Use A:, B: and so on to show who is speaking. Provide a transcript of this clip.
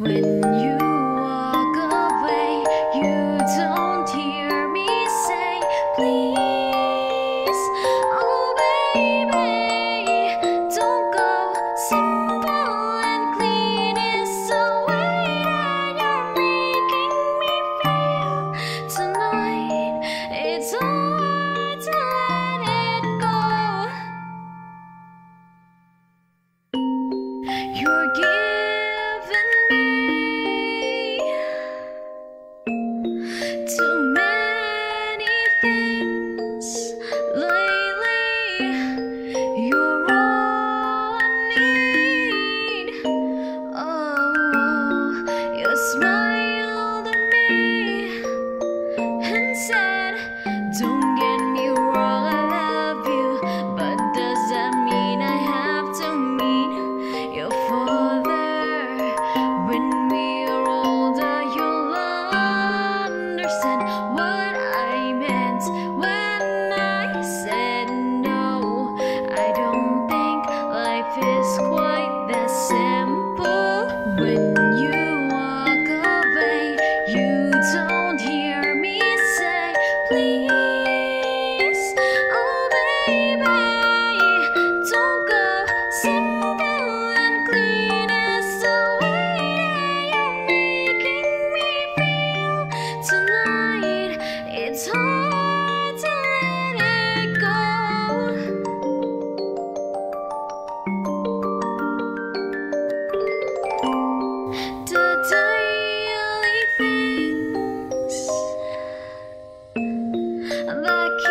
A: When you Música that